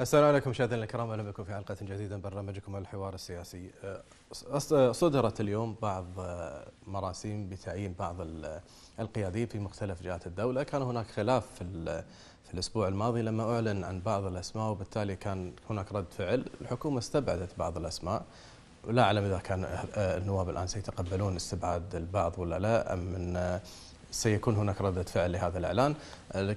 السلام عليكم مشاهدينا الكرام أهلا بكم في حلقة جديدة من برنامجكم الحوار السياسي. أه، صدرت اليوم بعض أه، مراسيم بتعيين بعض القياديين في مختلف جهات الدولة، كان هناك خلاف في في الأسبوع الماضي لما أعلن عن بعض الأسماء وبالتالي كان هناك رد فعل، الحكومة استبعدت بعض الأسماء. ولا أعلم إذا كان أه، النواب الآن سيتقبلون استبعاد البعض ولا لا أم من سيكون هناك ردة فعل لهذا الإعلان.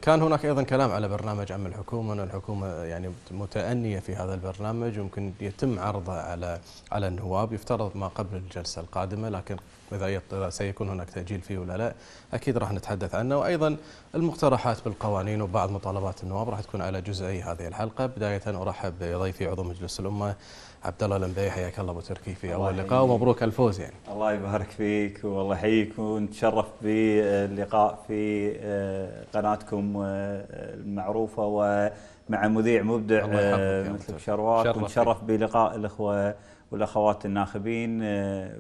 كان هناك أيضا كلام على برنامج عمل الحكومة أن الحكومة يعني متأنية في هذا البرنامج يمكن يتم عرضه على على النواب. يفترض ما قبل الجلسة القادمة لكن إذا سيكون هناك تأجيل فيه ولا لا أكيد راح نتحدث عنه. وأيضا المقترحات بالقوانين وبعض مطالبات النواب راح تكون على جزئي هذه الحلقة. بداية أرحب بضيفي عضو مجلس الأمة عبد الله الأنبي حياك الله أبو تركي في أول لقاء ومبروك الفوز يعني. الله يبارك فيك والله يحييك ونتشرف باللقاء في آه، قناتكم آه، المعروفة ومع مذيع مبدع آه، مثل شروات ونتشرف بلقاء الإخوة والأخوات الناخبين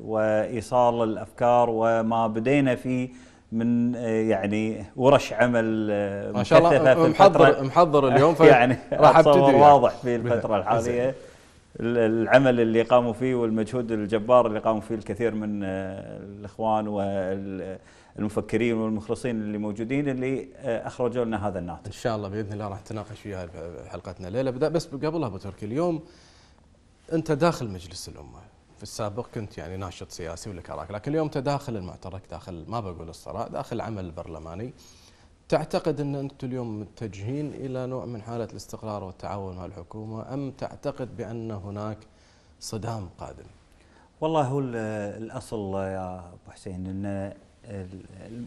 وإيصال الأفكار وما بدينا فيه من يعني ورش عمل ما شاء الله. محضر محضر اليوم يعني راح ابتدي واضح في الفترة الحالية. العمل اللي قاموا فيه والمجهود الجبار اللي قاموا فيه الكثير من آه، الإخوان والمفكرين والمخلصين اللي موجودين اللي آه، أخرجوا لنا هذا الناتج. إن شاء الله بإذن الله راح نتناقش فيها في حلقتنا. الليلة بس قبلها أبو تركي اليوم أنت داخل مجلس الأمة. في السابق كنت يعني ناشط سياسي ولك أراك لكن اليوم أنت داخل المعترك داخل ما بقول الصراع داخل العمل البرلماني تعتقد أن أنتم اليوم متجهين إلى نوع من حالة الاستقرار والتعاون مع الحكومة أم تعتقد بأن هناك صدام قادم؟ والله هو الأصل يا أبو حسين إن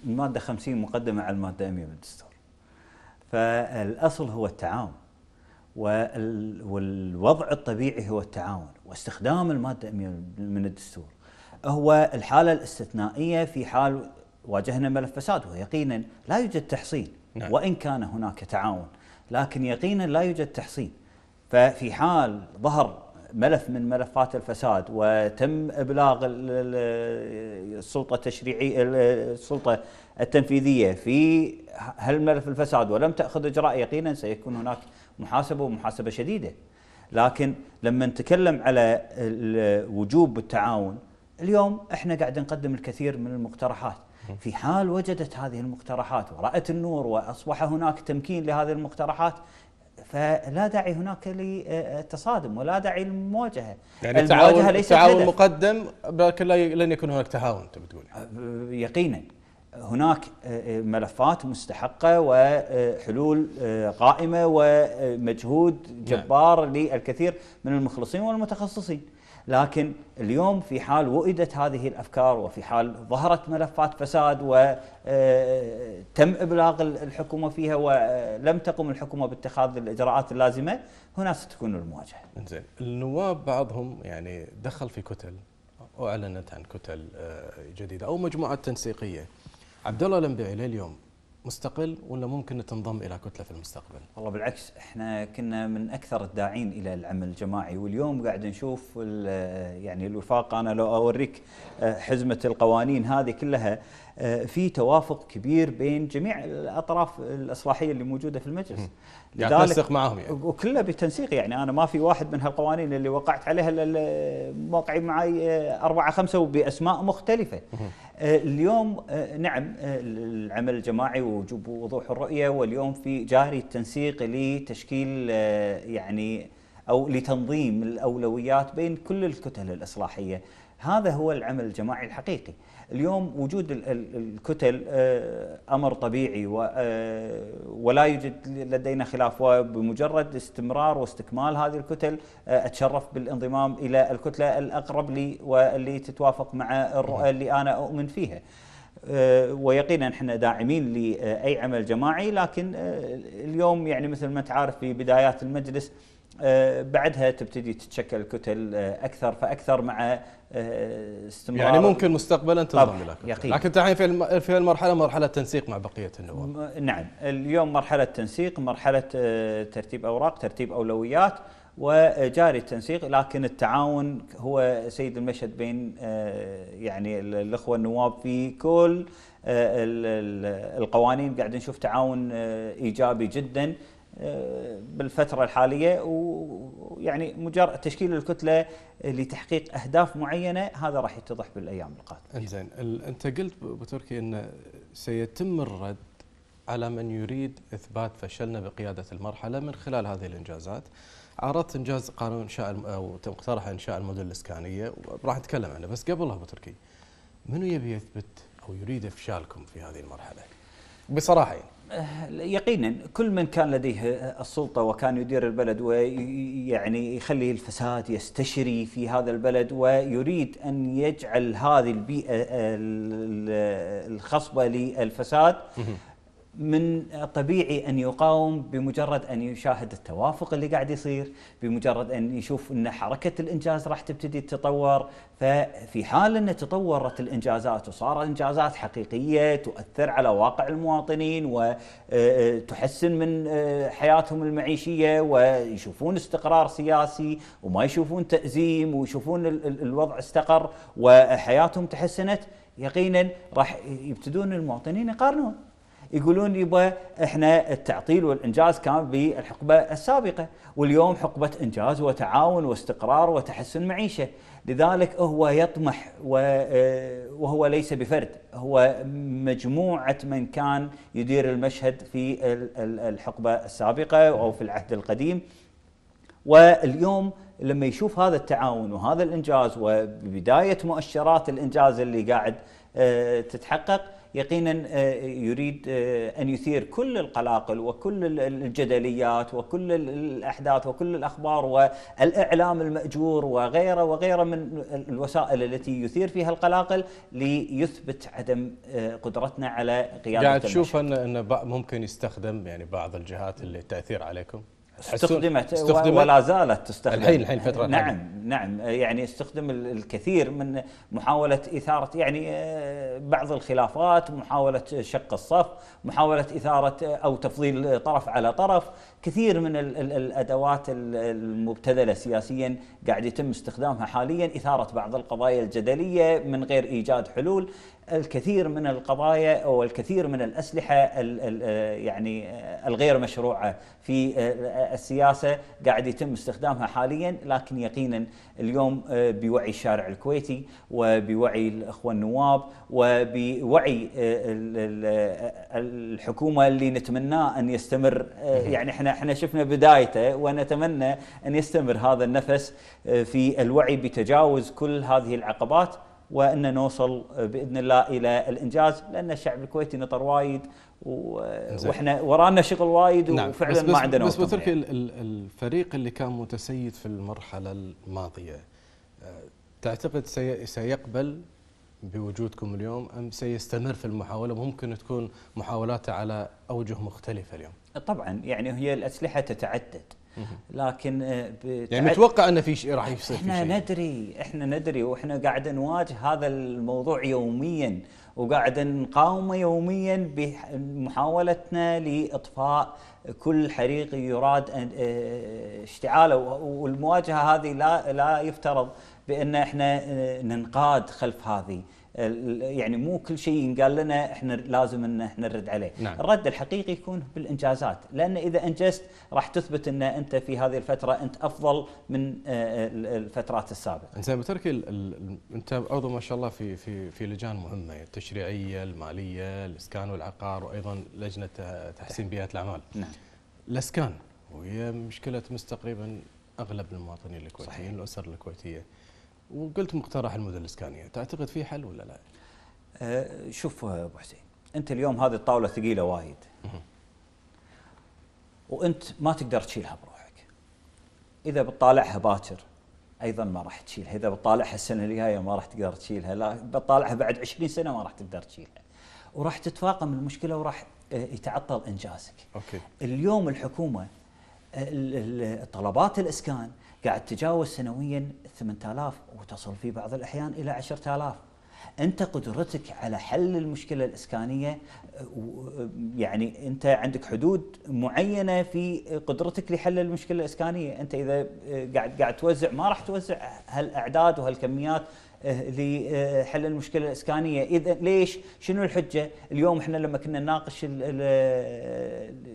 المادة 50 مقدمة على المادة 100 من الدستور. فالأصل هو التعاون والوضع الطبيعي هو التعاون واستخدام المادة 100 من الدستور هو الحالة الاستثنائية في حال واجهنا ملف فساد ويقينا لا يوجد تحصين نعم. وإن كان هناك تعاون لكن يقينا لا يوجد تحصين ففي حال ظهر ملف من ملفات الفساد وتم إبلاغ السلطة التشريعيه السلطة التنفيذية في هالملف الفساد ولم تأخذ إجراء يقينا سيكون هناك محاسبة ومحاسبة شديدة. لكن لما نتكلم على وجوب التعاون اليوم إحنا قاعد نقدم الكثير من المقترحات. في حال وجدت هذه المقترحات ورأت النور وأصبح هناك تمكين لهذه المقترحات فلا داعي هناك للتصادم ولا داعي للمواجهة. يعني المواجهة ليست التعاون مقدم لكن لن يكون هناك تهاون انت بتقول يقينا. هناك ملفات مستحقة وحلول قائمة ومجهود جبار نعم. للكثير من المخلصين والمتخصصين. لكن اليوم في حال وئدت هذه الأفكار وفي حال ظهرت ملفات فساد وتم آه، إبلاغ الحكومة فيها ولم تقم الحكومة باتخاذ الإجراءات اللازمة هنا ستكون المواجهة. زين، النواب بعضهم يعني دخل في كتل وأعلنت عن كتل آه، جديدة أو مجموعات تنسيقية. عبد الله الانبيعي لليوم مستقل ولا ممكن تنضم إلى كتلة في المستقبل؟ والله بالعكس إحنا كنا من أكثر الداعين إلى العمل الجماعي واليوم قاعد نشوف يعني الوفاق أنا لو أوريك آه، حزمة القوانين هذه كلها في توافق كبير بين جميع الأطراف الإصلاحية اللي موجودة في المجلس. لذلك تنسق معهم يعني. وكله بالتنسيق يعني. أنا ما في واحد من هالقوانين اللي وقعت عليها موقعي معي آه، أربعة خمسة وبأسماء مختلفة. آه، اليوم نعم العمل الجماعي ووجوب وضوح الرؤية واليوم في جاري التنسيق لتشكيل يعني أو لتنظيم الأولويات بين كل الكتل الإصلاحية. هذا هو العمل الجماعي الحقيقي. اليوم وجود الكتل آه، أمر طبيعي آه، ولا يوجد لدينا خلاف وبمجرد استمرار واستكمال هذه الكتل آه، أتشرف بالانضمام إلى الكتلة الأقرب لي واللي تتوافق مع الرؤى اللي أنا أؤمن فيها. ويقينا إحنا داعمين لأي عمل جماعي لكن اليوم يعني مثل ما تعرف في بدايات المجلس بعدها تبتدي تتشكل الكتل أكثر فأكثر مع آه، استمرار. يعني ممكن مستقبلا تنضم لك لكن الحين في في المرحلة مرحلة تنسيق مع بقية النواب. نعم. اليوم مرحلة تنسيق مرحلة آه، ترتيب أوراق ترتيب أولويات وجاري التنسيق لكن التعاون هو سيد المشهد بين آه، يعني الإخوة النواب في كل القوانين. قاعد نشوف تعاون إيجابي جدا. آه، بالفترة الحالية ويعني مجرد تشكيل الكتلة لتحقيق أهداف معينة هذا راح يتضح بالأيام القادمة. إنزين أنت قلت ابو تركي انه سيتم الرد على من يريد إثبات فشلنا بقيادة المرحلة من خلال هذه الإنجازات. عرضت إنجاز قانون إنشاء أو مقترح إنشاء المدن الإسكانية وراح نتكلم عنه بس قبل ابو تركي منو يبي يثبت أو يريد إفشالكم في هذه المرحلة؟ بصراحة يعني. يقينا كل من كان لديه السلطة وكان يدير البلد ويعني يخلي الفساد يستشري في هذا البلد ويريد أن يجعل هذه البيئة الخصبة للفساد. من الطبيعي أن يقاوم بمجرد أن يشاهد التوافق اللي قاعد يصير، بمجرد أن يشوف إن حركة الإنجاز راح تبتدي تتطور، ففي حال إن تطورت الإنجازات وصارت إنجازات حقيقية تؤثر على واقع المواطنين وتحسن من حياتهم المعيشية ويشوفون استقرار سياسي وما يشوفون تأزيم ويشوفون الوضع استقر وحياتهم تحسنت، يقينا راح يبتدون المواطنين يقارنون. يقولون يبا إحنا التعطيل والإنجاز كان بالحقبة السابقة واليوم حقبة إنجاز وتعاون واستقرار وتحسن معيشة. لذلك هو يطمح آه، وهو ليس بفرد هو مجموعة من كان يدير المشهد في الحقبة السابقة أو في العهد القديم. واليوم لما يشوف هذا التعاون وهذا الإنجاز وبداية مؤشرات الإنجاز اللي قاعد آه، تتحقق يقينا آه، يريد آه، أن يثير كل القلاقل وكل الجدليات وكل الأحداث وكل الأخبار والإعلام المأجور وغيره وغيره من الوسائل التي يثير فيها القلاقل ليثبت عدم آه، قدرتنا على قيادة قاعد تشوف ان ممكن يستخدم يعني بعض الجهات اللي التاثير عليكم؟ استخدمت, استخدمت. ولا زالت تستخدم. الحين الحين فترة. نعم الحين. نعم. يعني استخدم الكثير من محاولة إثارة يعني آه، بعض الخلافات محاولة شق الصف محاولة إثارة أو تفضيل طرف على طرف. كثير من الأدوات المبتذلة سياسيا قاعد يتم استخدامها حاليا إثارة بعض القضايا الجدلية من غير إيجاد حلول. الكثير من القضايا أو الكثير من الأسلحة يعني الغير مشروعة في السياسة قاعد يتم استخدامها حاليا. لكن يقينا اليوم بوعي الشارع الكويتي وبوعي الاخوه النواب وبوعي الحكومة اللي نتمناه أن يستمر. يعني إحنا إحنا شفنا بدايته ونتمنى أن يستمر هذا النفس في الوعي بتجاوز كل هذه العقبات وأن نوصل بإذن الله إلى الإنجاز لأن الشعب الكويتي نطر وايد وإحنا ورانا شغل وايد نعم وفعلا بس بس ما عندنا بس بتركي يعني. الفريق اللي كان متسيد في المرحلة الماضية آه، تعتقد سيقبل بوجودكم اليوم أم سيستمر في المحاولة ممكن تكون محاولاته على أوجه مختلفة اليوم؟ طبعا يعني هي الأسلحة تتعدد لكن آه، يعني متوقع أن في شيء راح يصير إحنا في شيء. ندري إحنا ندري وإحنا قاعد نواجه هذا الموضوع يوميا وقاعد نقاومه يوميا بمحاولتنا لإطفاء كل حريق يراد آه، اشتعاله والمواجهة هذه لا لا يفترض بأن إحنا آه، ننقاد خلف هذه. يعني مو كل شيء ينقال لنا إحنا لازم إن إحنا نرد عليه. نعم. الرد الحقيقي يكون بالإنجازات. لأن إذا إنجزت راح تثبت إن أنت في هذه الفترة أنت أفضل من آه، الفترات السابقة. زين بتركي أنت عضو ما شاء الله في في في لجان مهمة التشريعية المالية الإسكان والعقار وأيضا لجنة تحسين بيئة الأعمال. نعم. الإسكان وهي مشكلة تمس تقريبا أغلب المواطنين الكويتيين الأسر الكويتية. وقلت مقترح المدن الاسكانيه، تعتقد في حل ولا لا؟ أه شوف أبو حسين، أنت اليوم هذه الطاولة ثقيلة وايد. وأنت ما تقدر تشيلها بروحك. إذا بتطالعها باكر أيضا ما راح تشيلها، إذا بتطالعها السنة الجاية ما راح تقدر تشيلها، لا بتطالعها بعد 20 سنة ما راح تقدر تشيلها. وراح تتفاقم المشكلة وراح آه، يتعطل إنجازك. أوكي. اليوم الحكومة طلبات الإسكان قاعد تتجاوز سنويا 8000 وتصل في بعض الأحيان إلى 10000 أنت قدرتك على حل المشكلة الإسكانية يعني أنت عندك حدود معينة في قدرتك لحل المشكلة الإسكانية. أنت إذا قاعد قاعد توزع ما راح توزع هالأعداد وهالكميات آه، لحل المشكلة الإسكانية. إذا ليش؟ شنو الحجة؟ اليوم إحنا لما كنا نناقش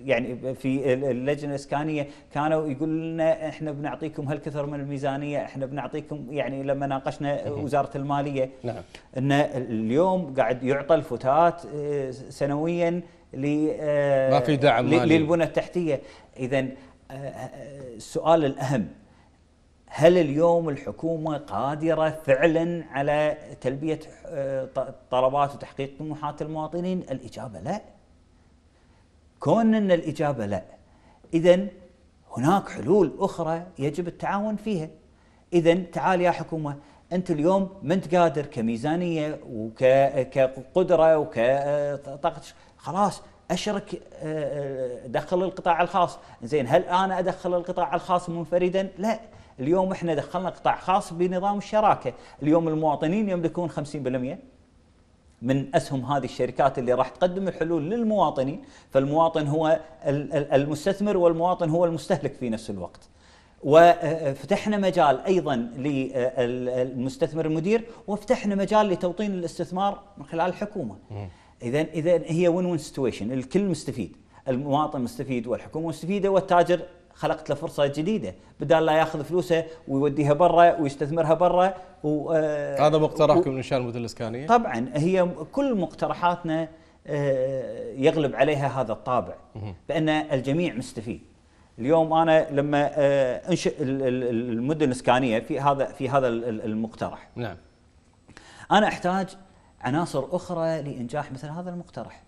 يعني في اللجنة الإسكانية كانوا يقول لنا إحنا بنعطيكم هالكثر من الميزانية إحنا بنعطيكم يعني لما ناقشنا وزارة المالية نعم. إن اليوم قاعد يعطى الفتات آه، سنويا ل ما في دعم. للبنى التحتية. اذا السؤال الأهم هل اليوم الحكومة قادرة فعلا على تلبية آه، طلبات وتحقيق طموحات المواطنين؟ الإجابة لا. كون أن الإجابة لا، إذا هناك حلول أخرى يجب التعاون فيها. إذا تعال يا حكومة أنت اليوم ما أنت قادر كميزانية وكقدرة وكطاقة خلاص أشرك آه، آه، دخل القطاع الخاص زين هل أنا أدخل القطاع الخاص منفردا لا اليوم إحنا دخلنا قطاع خاص بنظام الشراكة. اليوم المواطنين يملكون 50% من أسهم هذه الشركات اللي راح تقدم الحلول للمواطنين فالمواطن هو المستثمر والمواطن هو المستهلك في نفس الوقت. وفتحنا مجال أيضا للمستثمر المدير وفتحنا مجال لتوطين الاستثمار من خلال الحكومة. اذا اذا هي وين وين سيتويشن الكل مستفيد المواطن مستفيد والحكومة مستفيدة والتاجر خلقت له فرصة جديدة بدال لا ياخذ فلوسه ويوديها برا ويستثمرها برا و آه، هذا مقترحكم انشاء المدن الاسكانيه؟ طبعا هي كل مقترحاتنا آه، يغلب عليها هذا الطابع بأن الجميع مستفيد. اليوم أنا لما آه، أنشئ المدن الإسكانية في هذا في هذا المقترح. نعم. أنا أحتاج عناصر أخرى لإنجاح مثل هذا المقترح.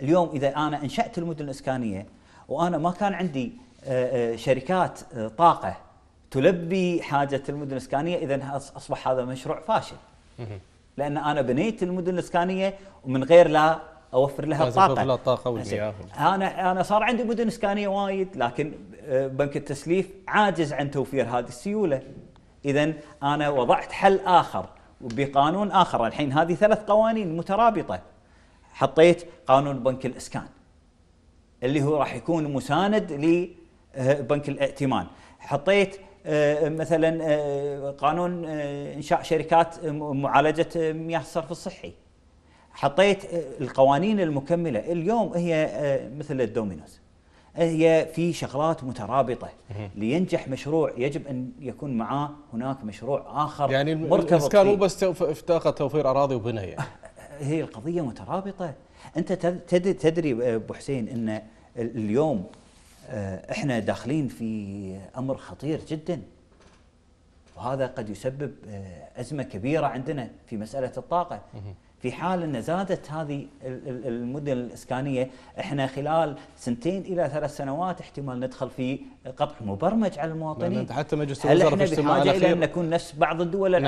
اليوم إذا أنا أنشأت المدن الإسكانية وأنا ما كان عندي شركات آه، طاقة تلبي حاجة المدن الإسكانية اذا أصبح هذا مشروع فاشل. لأن أنا بنيت المدن الإسكانية ومن غير لا أوفر لها الطاقه. لها الطاقه والمياه. أنا أنا صار عندي مدن إسكانية وايد لكن بنك التسليف عاجز عن توفير هذه السيولة. اذا أنا وضعت حل آخر بقانون آخر الحين هذه ثلاث قوانين مترابطة. حطيت قانون بنك الإسكان اللي هو راح يكون مساند لبنك الائتمان. حطيت آه، مثلا آه، قانون آه، إنشاء شركات معالجة مياه الصرف الصحي. حطيت القوانين المكملة. اليوم هي مثل الدومينوز. هي في شغلات مترابطة. لينجح مشروع يجب أن يكون معاه هناك مشروع آخر يعني الإسكان مو بس طاقه توفير أراضي وبناء. يعني. هي القضية مترابطة. أنت تدري أبو حسين إن اليوم إحنا داخلين في أمر خطير جدا. وهذا قد يسبب آه، أزمة كبيرة عندنا في مسألة الطاقة. في حال إن زادت هذه المدن الإسكانية إحنا خلال سنتين إلى ثلاث سنوات احتمال ندخل في قطع مبرمج على المواطنين. حتى مجلس الوزراء في اجتماع الاخير هل إحنا بحاجه إلى أن نكون نفس بعض الدول نعم.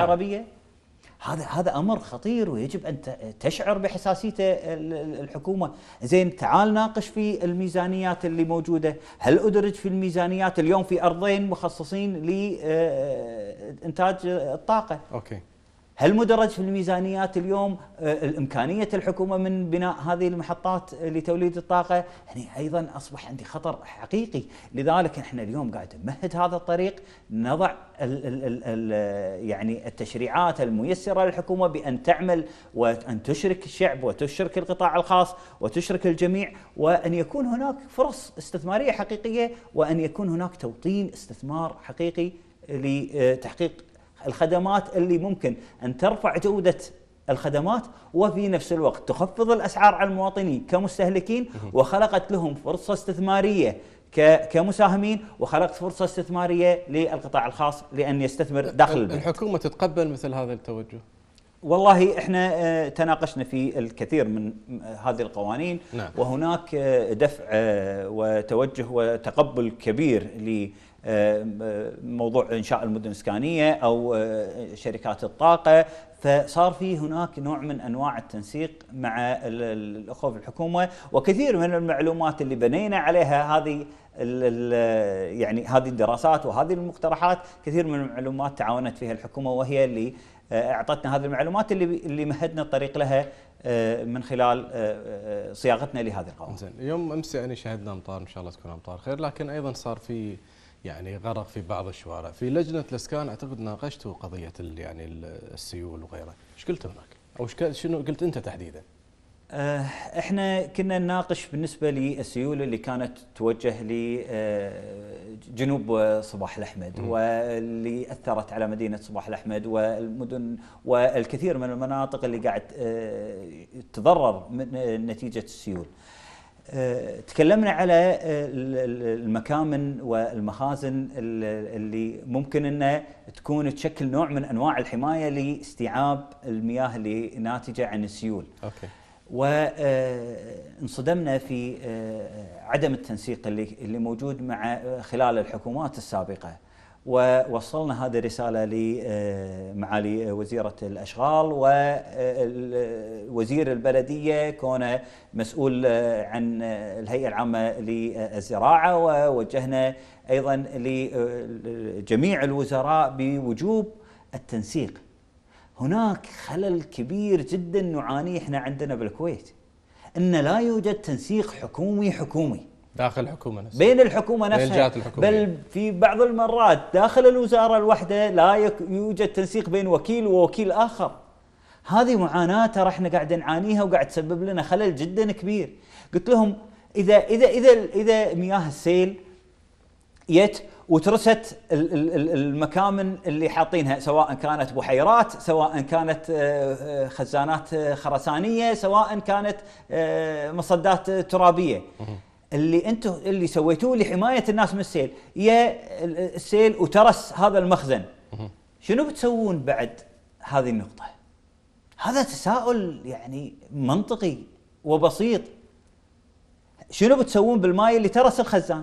هذا هذا أمر خطير ويجب أن تشعر بحساسيته الحكومة، زين تعال ناقش في الميزانيات اللي موجودة، هل أدرج في الميزانيات اليوم في أرضين مخصصين لانتاج الطاقه؟ أوكي. هل مدرج في الميزانيات اليوم؟ آه، إمكانية الحكومة من بناء هذه المحطات لتوليد الطاقة؟ يعني أيضا أصبح عندي خطر حقيقي. لذلك إحنا اليوم قاعد نمهد هذا الطريق نضع ال ال ال يعني التشريعات الميسرة للحكومة بأن تعمل وأن تشرك الشعب وتشرك القطاع الخاص وتشرك الجميع وأن يكون هناك فرص استثمارية حقيقية وأن يكون هناك توطين استثمار حقيقي لتحقيق الخدمات اللي ممكن أن ترفع جودة الخدمات وفي نفس الوقت تخفض الأسعار على المواطنين كمستهلكين وخلقت لهم فرصة استثمارية كمساهمين وخلقت فرصة استثمارية للقطاع الخاص لأن يستثمر داخل البلد. الحكومة تتقبل مثل هذا التوجه؟ والله إحنا آه، تناقشنا في الكثير من هذه القوانين نعم. وهناك آه، دفع آه، وتوجه وتقبل كبير ل موضوع إنشاء المدن الإسكانية أو آه، شركات الطاقة فصار في هناك نوع من أنواع التنسيق مع الأخوة في الحكومة وكثير من المعلومات اللي بنينا عليها هذه يعني هذه الدراسات وهذه المقترحات كثير من المعلومات تعاونت فيها الحكومة وهي اللي آه، أعطتنا هذه المعلومات اللي اللي مهدنا الطريق لها آه، من خلال صياغتنا لهذه القوانين. زين، يوم أمس يعني شهدنا أمطار إن شاء الله تكون أمطار خير لكن أيضا صار في يعني غرق في بعض الشوارع. في لجنة الأسكان أعتقد ناقشتوا قضية يعني السيول وغيره إيش قلتوا هناك؟ أو شنو قلت أنت تحديدا؟ آه، إحنا كنا نناقش بالنسبة للسيول اللي كانت توجه لجنوب آه، صباح الأحمد واللي أثرت على مدينة صباح الأحمد والمدن والكثير من المناطق اللي قاعد آه، تضرر من نتيجة السيول. تكلمنا على المكامن والمخازن اللي ممكن انها تكون تشكل نوع من أنواع الحماية لاستيعاب المياه اللي ناتجة عن السيول. أوكي. وانصدمنا في آه، عدم التنسيق اللي اللي موجود مع آه، خلال الحكومات السابقة ووصلنا هذه الرسالة لمعالي وزيرة الأشغال ووزير البلدية كونه مسؤول عن الهيئة العامة للزراعة ووجهنا أيضا لجميع الوزراء بوجوب التنسيق. هناك خلل كبير جدا نعانيه إحنا عندنا بالكويت. إن لا يوجد تنسيق حكومي حكومي. داخل الحكومة نفسها. بين الحكومة نفسها. بين الجهات الحكومية. بل في بعض المرات داخل الوزارة الواحده لا يوجد تنسيق بين وكيل ووكيل آخر. هذه معاناه ترى إحنا قاعد نعانيها وقاعد تسبب لنا خلل جدا كبير. قلت لهم اذا اذا اذا إذا مياه السيل يت وترست المكامن اللي حاطينها سواء كانت بحيرات سواء كانت آه، آه، خزانات خرسانية سواء كانت آه، مصدات ترابية. اللي أنتم اللي سويتوه لحماية الناس من السيل. يا السيل وترس هذا المخزن. شنو بتسوون بعد هذه النقطة؟ هذا تساؤل يعني منطقي وبسيط. شنو بتسوون بالماي اللي ترس الخزان؟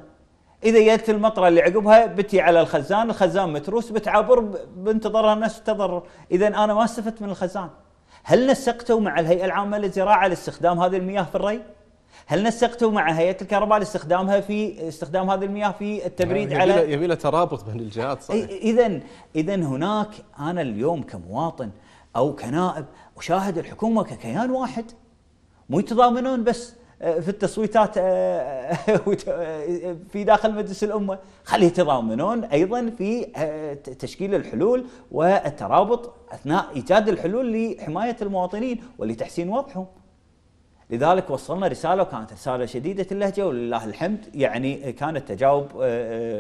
إذا جت المطرة اللي عقبها بتي على الخزان، الخزان متروس بتعابر بانتظارها الناس تضرر، إذا أنا ما استفدت من الخزان. هل نسقتوا مع الهيئة العامة للزراعة لاستخدام هذه المياه في الري؟ هل نسقتوا مع هيئة الكهرباء لاستخدامها في استخدام هذه المياه في التبريد على يبي له ترابط بين الجهات صحيح. اذا اذا هناك أنا اليوم كمواطن أو كنائب أشاهد الحكومة ككيان واحد. مو يتضامنون بس آه، في التصويتات آه، في داخل مجلس الأمة. خلي يتضامنون أيضا في آه، تشكيل الحلول والترابط أثناء إيجاد الحلول لحماية المواطنين ولتحسين وضعهم. لذلك وصلنا رسالة وكانت رسالة شديدة اللهجة ولله الحمد. يعني كان التجاوب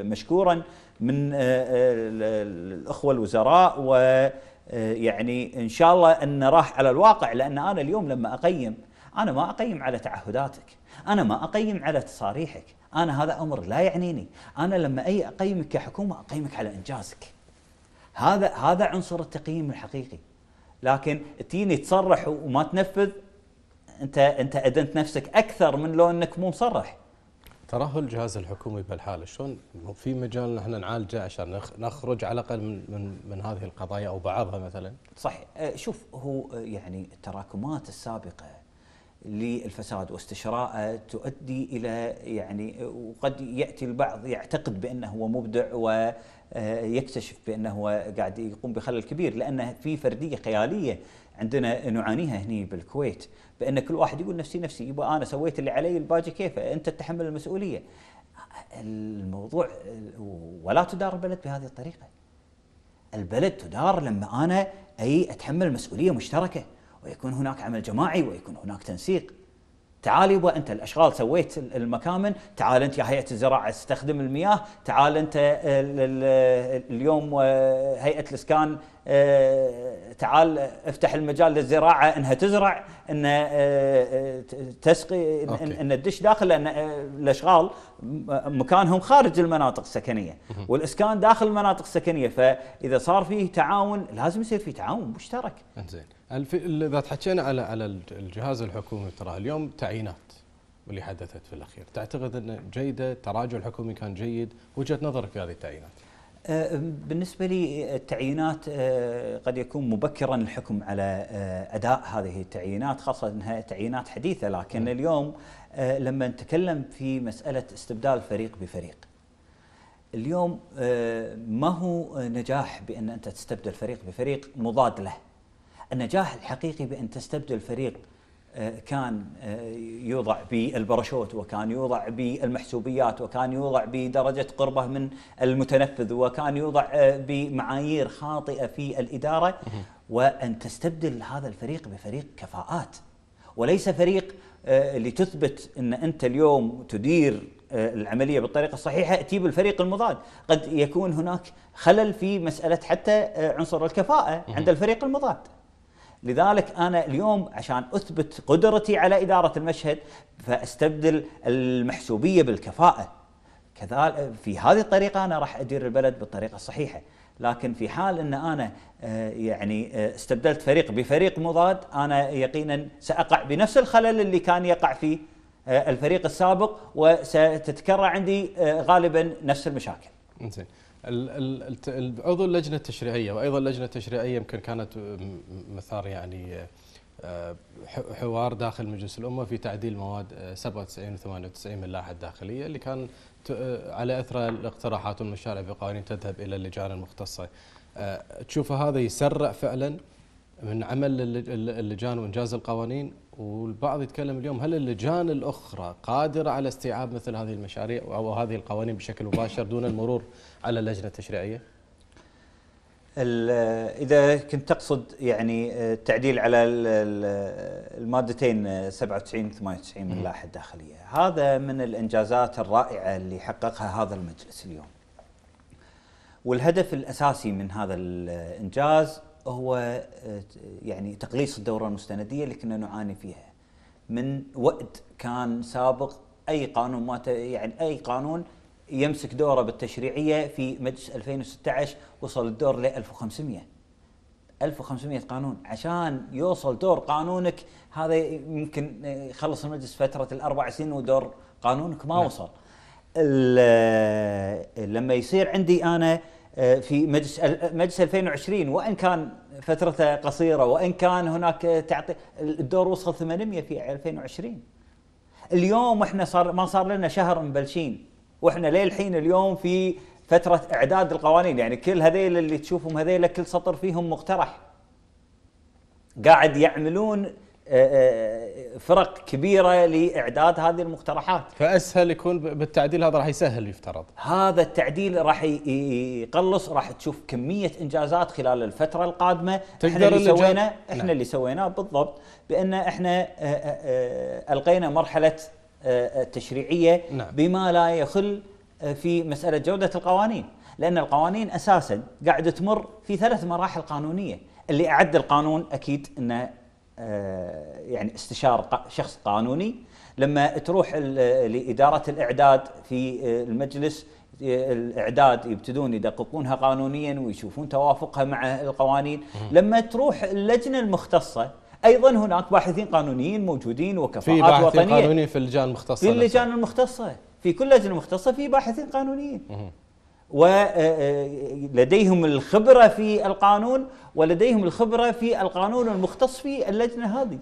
مشكورا من الأخوة الوزراء. ويعني إن شاء الله أن راح على الواقع لأن أنا اليوم لما أقيم أنا ما أقيم على تعهداتك أنا ما أقيم على تصاريحك. أنا هذا أمر لا يعنيني. أنا لما أي أقيمك كحكومة أقيمك على إنجازك. هذا هذا عنصر التقييم الحقيقي. لكن تجيني تصرح وما تنفذ انت انت ادنت نفسك أكثر من لو انك مو مصرح ترهل الجهاز الحكومي بهالحاله شلون؟ في مجال نحن نعالجه عشان نخرج على الأقل من من من هذه القضايا أو بعضها مثلا. صحيح. أه، شوف هو يعني التراكمات السابقة للفساد واستشراءه تؤدي إلى يعني وقد يأتي البعض يعتقد بأنه هو مبدع ويكتشف بأنه هو قاعد يقوم بخلل كبير لأنه في فردية خيالية عندنا نعانيها هني بالكويت بأن كل واحد يقول نفسي نفسي يبقى أنا سويت اللي علي الباقي كيفه؟ أنت تتحمل المسؤولية. الموضوع ولا تدار البلد بهذه الطريقة. البلد تدار لما أنا أي أتحمل مسؤولية مشتركة ويكون هناك عمل جماعي ويكون هناك تنسيق. تعال يبا أنت الأشغال سويت المكامن تعال أنت يا هيئة الزراعة استخدم المياه تعال أنت اليوم آه، هيئة الإسكان تعال افتح المجال للزراعة إنها تزرع إن آه، تسقي إن تدش داخل لأن الأشغال مكانهم خارج المناطق السكنية والإسكان داخل المناطق السكنية فإذا صار فيه تعاون لازم يصير في تعاون مشترك. زين. إذا تحكينا على على الجهاز الحكومي ترى اليوم تعيينات واللي حدثت في الأخير، تعتقد إن جيدة التراجع الحكومي كان جيد، وجهة نظرك في هذه التعيينات؟ أه، بالنسبة لي التعيينات أه، قد يكون مبكرا الحكم على أه، أداء هذه التعيينات خاصة إنها تعيينات حديثة لكن م. اليوم لما نتكلم في مسألة استبدال فريق بفريق اليوم ما هو نجاح بأن أنت تستبدل فريق بفريق مضاد له النجاح الحقيقي بأن تستبدل فريق كان يوضع بالبرشوت وكان يوضع بالمحسوبيات وكان يوضع بدرجة قربه من المتنفذ وكان يوضع بمعايير خاطئة في الإدارة. وأن تستبدل هذا الفريق بفريق كفاءات. وليس فريق لتثبت أن أنت اليوم تدير العملية بالطريقة الصحيحة تجيب الفريق المضاد. قد يكون هناك خلل في مسألة حتى عنصر الكفاءة عند الفريق المضاد. لذلك أنا اليوم عشان أثبت قدرتي على إدارة المشهد فأستبدل المحسوبية بالكفاءة. كذلك في هذه الطريقة أنا راح أدير البلد بالطريقة الصحيحة. لكن في حال إن أنا آه، يعني آه، استبدلت فريق بفريق مضاد أنا يقينا سأقع بنفس الخلل اللي كان يقع فيه آه، الفريق السابق وستتكرر عندي غالبا نفس المشاكل. عضو اللجنة التشريعية وأيضا اللجنة التشريعية يمكن كانت مثار يعني آه، حوار داخل مجلس الأمة في تعديل مواد 97 و 98 من اللائحه الداخليه اللي كان آه، على إثر الاقتراحات والمشاريع بقوانين تذهب إلى اللجان المختصة. آه، تشوف هذا يسرع فعلا من عمل اللجان وإنجاز القوانين والبعض يتكلم اليوم هل اللجان الأخرى قادرة على استيعاب مثل هذه المشاريع أو هذه القوانين بشكل مباشر دون المرور على اللجنه التشريعيه؟ إذا كنت تقصد يعني التعديل على المادتين 97 و 98 من اللائحه الداخلية، هذا من الإنجازات الرائعة اللي حققها هذا المجلس اليوم. والهدف الأساسي من هذا الإنجاز هو يعني تقليص الدورة المستندية اللي كنا نعاني فيها. من وقت كان سابق أي قانون ما يعني أي قانون يمسك دوره بالتشريعية في مجلس 2016 وصل الدور ل 1500 1500 قانون عشان يوصل دور قانونك هذا يمكن يخلص المجلس فترة الأربع سنين ودور قانونك ما نعم. وصل لما يصير عندي أنا آه، في مجلس مجلس 2020 وإن كان فترته قصيرة وإن كان هناك تعطي الدور وصل 800 في 2020 اليوم إحنا صار ما صار لنا شهر مبلشين وإحنا للحين اليوم في فترة إعداد القوانين يعني كل هذيل اللي تشوفهم هذيل كل سطر فيهم مقترح. قاعد يعملون آه، آه، فرق كبيرة لإعداد هذه المقترحات. فأسهل يكون بالتعديل هذا راح يسهل يفترض. هذا التعديل راح يقلص راح تشوف كمية إنجازات خلال الفترة القادمة. إحنا اللي سوينا إحنا نعم. اللي سويناه بالضبط بأن إحنا آه، ألقينا مرحلة التشريعيه نعم. بما لا يخل في مسألة جودة القوانين. لأن القوانين أساسا قاعدة تمر في ثلاث مراحل قانونية. اللي أعد القانون أكيد إنه آه، يعني استشار شخص قانوني. لما تروح لإدارة الإعداد في آه، المجلس آه، الإعداد يبتدون يدققونها قانونيا ويشوفون توافقها مع القوانين. لما تروح اللجنة المختصة أيضا هناك باحثين قانونيين موجودين وكفاءات في باحثين وطنية. قانونيين في اللجان المختصة في اللجان المختصة. في كل لجنة مختصة في باحثين قانونيين. ولديهم الخبرة في القانون ولديهم الخبرة في القانون المختص في اللجنة هذه.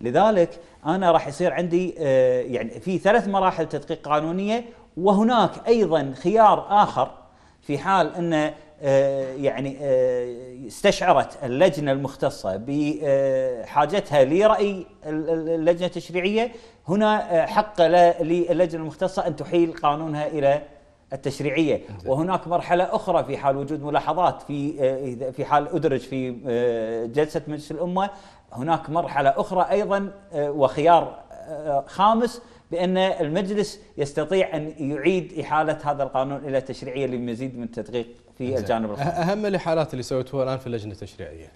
لذلك أنا راح يصير عندي آه، يعني في ثلاث مراحل تدقيق قانونية وهناك أيضا خيار آخر في حال أن آه، يعني آه، استشعرت اللجنة المختصة بحاجتها لرأي اللجنة التشريعية هنا حق للجنة المختصة أن تحيل قانونها إلى التشريعية وهناك مرحلة أخرى في حال وجود ملاحظات في آه، في حال أدرج في آه، جلسة مجلس الأمة هناك مرحلة أخرى أيضا آه، وخيار خامس بأن المجلس يستطيع أن يعيد إحالة هذا القانون إلى التشريعيه لمزيد من التدقيق في الجانب الخاص. أهم الحالات اللي سويتوها الآن في اللجنة التشريعية.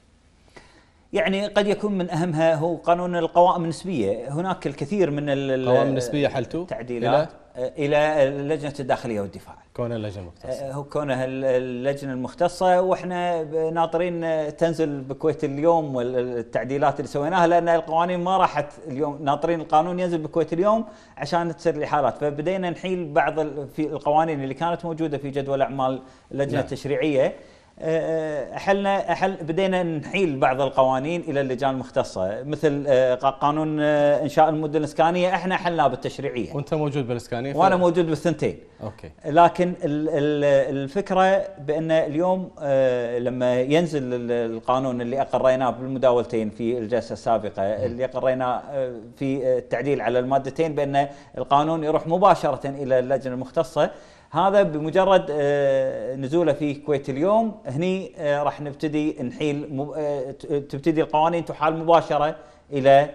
يعني قد يكون من أهمها هو قانون القوائم النسبية، هناك الكثير من القوائم النسبيه حلتوا؟ تعديلات إلى لجنه الداخلية والدفاع. كونها اللجنة المختصه. هو كونها اللجنة المختصة وإحنا ناطرين تنزل بكويت اليوم والتعديلات اللي سويناها لأن القوانين ما راحت اليوم ناطرين القانون ينزل بكويت اليوم عشان تصير الإحالات فبدينا نحيل بعض في القوانين اللي كانت موجودة في جدول أعمال اللجنه نعم. التشريعيه آه، احلنا احل بدينا نحيل بعض القوانين إلى اللجان المختصة مثل آه، قانون آه، إنشاء المدن الإسكانية إحنا حلناه بالتشريعية. وأنت موجود بالإسكانية وأنا موجود بالثنتين. أوكي. لكن ال- ال- الفكرة بأن اليوم آه، لما ينزل ال- القانون اللي أقريناه بالمداولتين في الجلسة السابقة اللي أقريناه آه، في التعديل على المادتين بأن القانون يروح مباشرة إلى اللجنة المختصة هذا بمجرد آه، نزوله في الكويت اليوم. هني آه، راح نبتدي نحيل آه، تبتدي القوانين تحال مباشرة إلى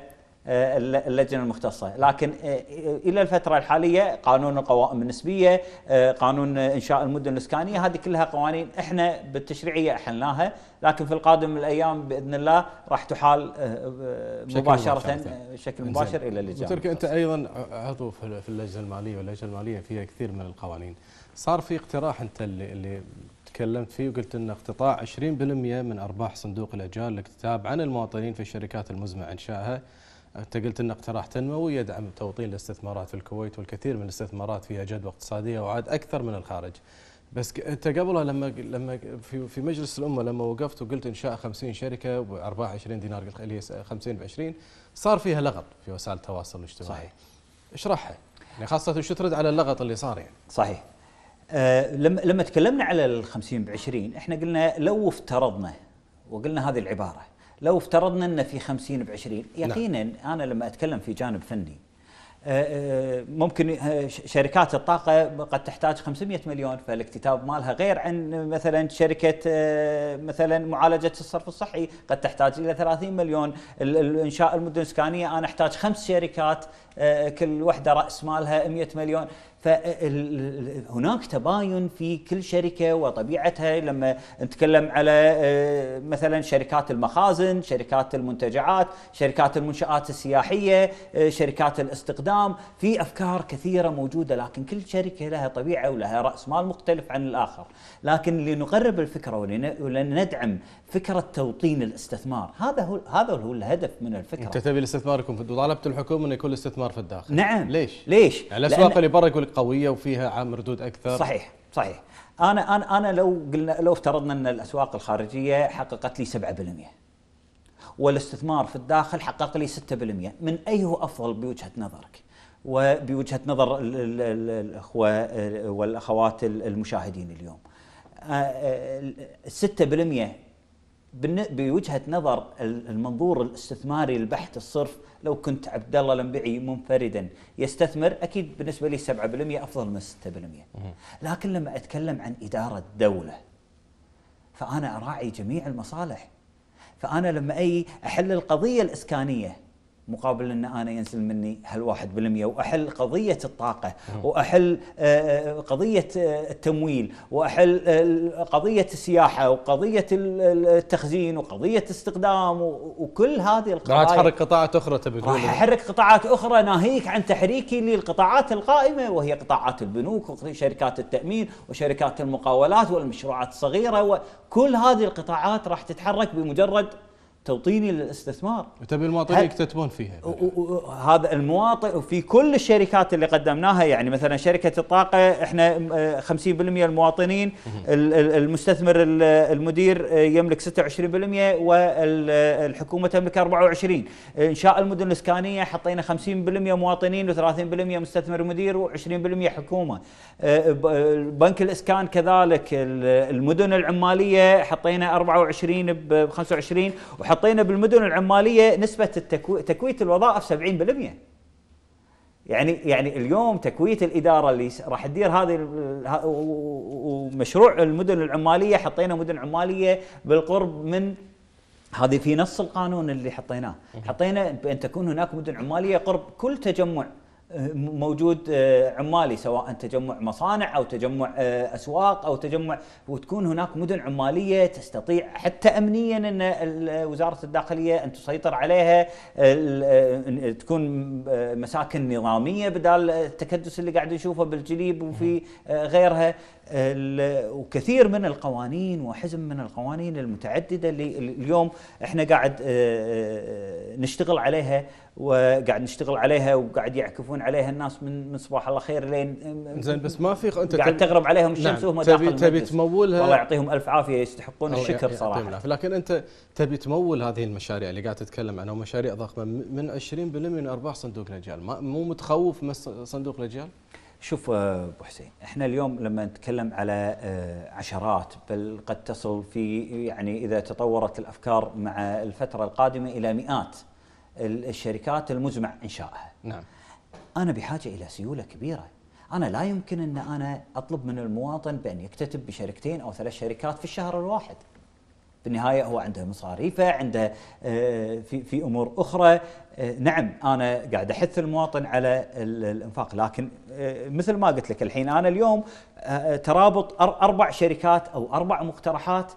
اللجنة المختصة، لكن آه، إلى الفترة الحالية قانون القوائم النسبية، آه، قانون إنشاء المدن الإسكانية، هذه كلها قوانين إحنا بالتشريعية أحلناها، لكن في القادم من الأيام بإذن الله راح تحال آه، آه، مباشرة. آه، بشكل مباشر إلى اللجان. تركي أنت أيضا عضو في اللجنة المالية واللجنة المالية فيها كثير من القوانين. صار في اقتراح أنت اللي, اللي تكلمت فيه وقلت إن اقتطاع 20% من أرباح صندوق الاجال للاكتتاب عن المواطنين في الشركات المزمع إنشائها. أنت قلت ان اقتراح تنموي يدعم توطين الاستثمارات في الكويت والكثير من الاستثمارات فيها جدوى اقتصاديه وعاد أكثر من الخارج بس أنت قبلها لما لما في في مجلس الأمة لما وقفت وقلت إنشاء 50 شركة بارباح 20 دينار اللي هي 50 ب 20 صار فيها لغط في وسائل التواصل الاجتماعي صحيح. اشرحها يعني خاصة وش ترد على اللغط اللي صار يعني صحيح. آه لما لما تكلمنا على ال 50 ب 20 إحنا قلنا لو افترضنا وقلنا هذه العبارة لو افترضنا ان في 50 ب 20 يقينا أنا لما أتكلم في جانب فني آه، آه، ممكن آه، شركات الطاقة قد تحتاج 500 مليون فالاكتتاب مالها غير عن مثلا شركة مثلا معالجة الصرف الصحي قد تحتاج إلى 30 مليون. إنشاء المدن الإسكانية أنا أحتاج خمس شركات كل واحدة رأس مالها 100 مليون. فهناك تباين في كل شركة وطبيعتها. لما نتكلم على آه، مثلا شركات المخازن شركات المنتجعات شركات المنشآت السياحية آه، شركات الاستخدام في أفكار كثيرة موجودة لكن كل شركة لها طبيعة ولها رأس مال مختلف عن الآخر. لكن لنقرب الفكرة ولن- ولندعم فكرة توطين الاستثمار. هذا هو هذا هو الهدف من الفكرة. أنت تبي الاستثمار يكون في وطالبت الحكومة إنه يكون الاستثمار في الداخل. نعم. ليش؟ ليش؟ يعني الأسواق اللي برا يقول لك قوية وفيها عام ردود أكثر. صحيح صحيح. أنا أنا أنا لو قلنا لو افترضنا أن الأسواق الخارجية حققت لي 7% والاستثمار في الداخل حقق لي 6% من أي هو أفضل بوجهة نظرك؟ وبوجهة نظر ال- ال- ال- الأخوة آه، والأخوات ال- المشاهدين اليوم. آه، آه، ال 6% بالن- بوجهة نظر ال- المنظور الاستثماري البحت الصرف لو كنت عبد الله الانبعي منفردا يستثمر أكيد بالنسبة لي 7% أفضل من 6% لكن لما أتكلم عن إدارة دولة فأنا أراعي جميع المصالح. فأنا لما أي أحل القضية الإسكانية مقابل أن أنا ينزل مني هالواحد بالمية وأحل قضية الطاقة وأحل آه، آه، قضية آه، التمويل وأحل قضية السياحة وقضية ال- ال- التخزين وقضية استخدام وكل هذه راح القضايا تحرك قطاعات أخرى تبي راح أحرك قطاعات أخرى ناهيك عن تحريكي للقطاعات القائمة وهي قطاعات البنوك وشركات التأمين وشركات المقاولات والمشروعات الصغيرة وكل هذه القطاعات راح تتحرك بمجرد توطيني للاستثمار. وتبي المواطنين هل- يكتتبون فيها. هذا المواطن في كل الشركات اللي قدمناها يعني مثلا شركة الطاقة إحنا آه، 50% المواطنين ال- ال- المستثمر ال- المدير آه، يملك 26% والحكومة تملك 24 إنشاء المدن الإسكانية حطينا 50% مواطنين و30% مستثمر مدير و20% حكومة. آه، آه، بنك الإسكان كذلك ال- المدن العمالية حطينا 24 ب 25 وحطينا بالمدن العمالية نسبة التكوي... تكويه الوظائف 70% يعني يعني اليوم تكويه الإدارة اللي راح تدير هذه ومشروع المدن العمالية حطينا مدن عمالية بالقرب من هذه في نص القانون اللي حطيناه. حطينا بأن تكون هناك مدن عمالية قرب كل تجمع موجود آه، عمالي سواء تجمع مصانع أو تجمع آه، أسواق أو تجمع وتكون هناك مدن عمالية تستطيع حتى امنيا أن ال- وزارة الداخلية أن تسيطر عليها آه، تكون آه، مساكن نظامية بدال التكدس اللي قاعد نشوفه بالجليب وفي آه، غيرها. وكثير من القوانين وحزم من القوانين المتعددة اللي اليوم إحنا قاعد آه، آه، نشتغل عليها وقاعد نشتغل عليها وقاعد يعكفون عليها الناس من من صباح الله خير لين زين بس ما في أنت قاعد تغرب عليهم الشمس نعم وهم تبي داخل تبي المجلس. تمولها والله يعطيهم ألف عافية يستحقون الشكر صراحة. لكن أنت تبي تمول هذه المشاريع اللي قاعد تتكلم عنها مشاريع ضخمة من 20% من أرباح صندوق الاجيال ما مو متخوف من صندوق الاجيال؟ شوف آه، أبو حسين إحنا اليوم لما نتكلم على آه، عشرات بل قد تصل في يعني إذا تطورت الأفكار مع الفترة القادمة إلى مئات الشركات المزمع إنشائها. نعم. أنا بحاجة إلى سيولة كبيرة. أنا لا يمكن أن أنا أطلب من المواطن بأن يكتتب بشركتين أو ثلاث شركات في الشهر الواحد. في النهايه هو عنده مصاريفه عنده آه، في في أمور أخرى. آه، نعم أنا قاعد أحث المواطن على ال- الإنفاق لكن آه، مثل ما قلت لك الحين أنا اليوم ترابط أربع شركات أو أربع مقترحات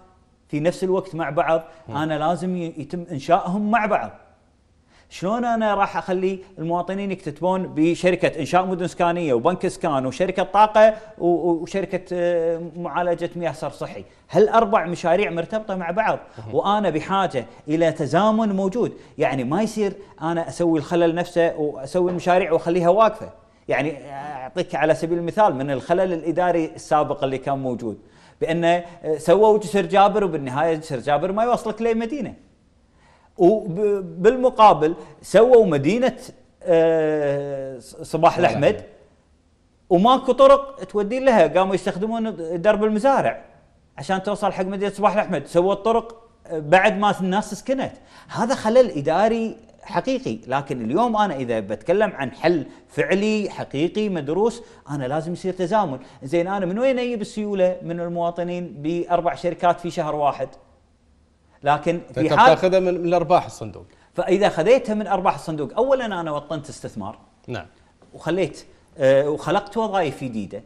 في نفس الوقت مع بعض. أنا لازم يتم إنشائهم مع بعض. شلون أنا راح أخلي المواطنين يكتتبون بشركة إنشاء مدن سكانية وبنك اسكان وشركة طاقة وشركة آه، معالجة مياه صرف صحي، هل أربع مشاريع مرتبطة مع بعض؟ وأنا بحاجة إلى تزامن موجود، يعني ما يصير أنا أسوي الخلل نفسه وأسوي المشاريع وأخليها واقفة، يعني أعطيك على سبيل المثال من الخلل الإداري السابق اللي كان موجود. بأنه آه، سووا جسر جابر وبالنهاية جسر جابر ما يوصلك لمدينة. وبالمقابل سووا مدينة آه، صباح الأحمد. وماكو طرق تودي لها. قاموا يستخدمون درب المزارع عشان توصل حق مدينة صباح الأحمد. سووا الطرق آه، بعد ما الناس سكنت. هذا خلل إداري حقيقي. لكن اليوم أنا إذا بتكلم عن حل فعلي حقيقي مدروس أنا لازم يصير تزامن. زين أنا من وين أجيب السيولة من المواطنين بأربع شركات في شهر واحد؟ لكن في حال بتاخذها من من ارباح الصندوق. فإذا خذيتها من أرباح الصندوق اولا أنا وطنت استثمار. نعم. وخليت آه، وخلقت وظائف جديدة.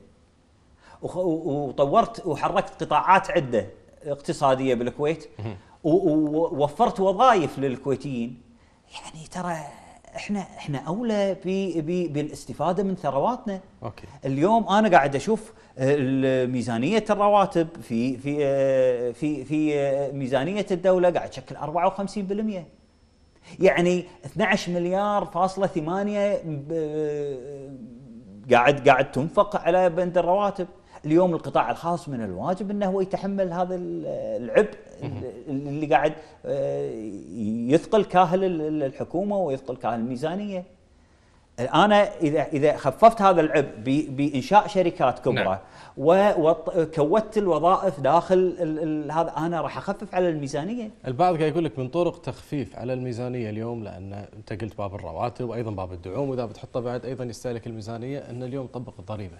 وطورت وحركت قطاعات عدة اقتصادية بالكويت. ووفرت وظائف للكويتيين. يعني ترى إحنا إحنا أولى بالإستفادة من ثرواتنا. أوكي. اليوم أنا قاعد أشوف ميزانيه الرواتب في في في في ميزانية الدولة قاعد تشكل 54% يعني 12 مليار فاصلة ثمانية قاعد قاعد تنفق على بند الرواتب. اليوم القطاع الخاص من الواجب إنه هو يتحمل هذا ال- العبء اللي قاعد آه، يثقل كاهل ال- الحكومة ويثقل كاهل الميزانية. أنا اذا إذا خففت هذا العبء بإنشاء شركات كبرى نعم. وكوت الوظائف داخل هذا أنا راح أخفف على الميزانية. البعض قاعد يقول لك من طرق تخفيف على الميزانية اليوم لأن أنت قلت باب الرواتب وأيضا باب الدعوم وإذا بتحطه بعد أيضا يستهلك الميزانية أن اليوم طبق الضريبه